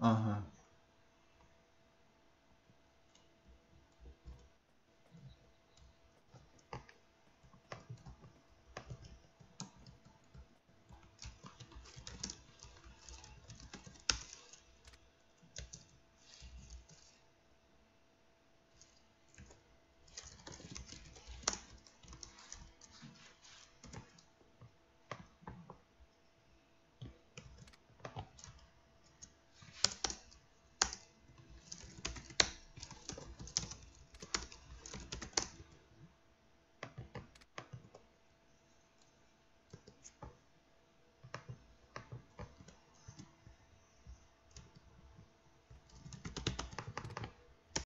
Ага.